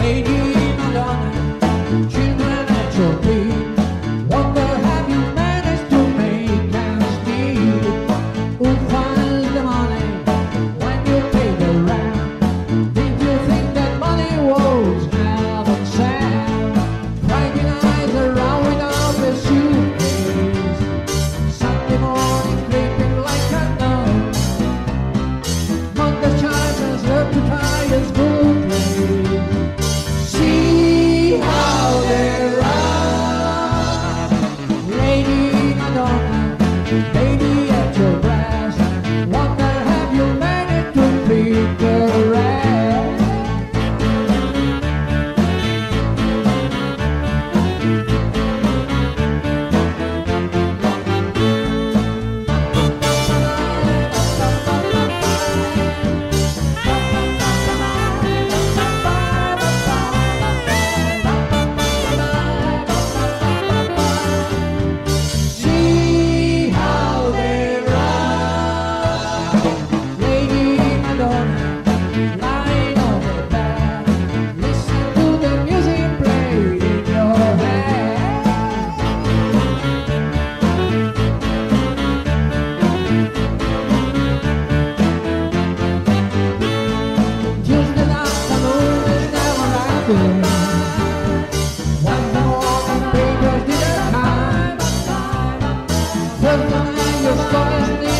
need you. Put my hand upon.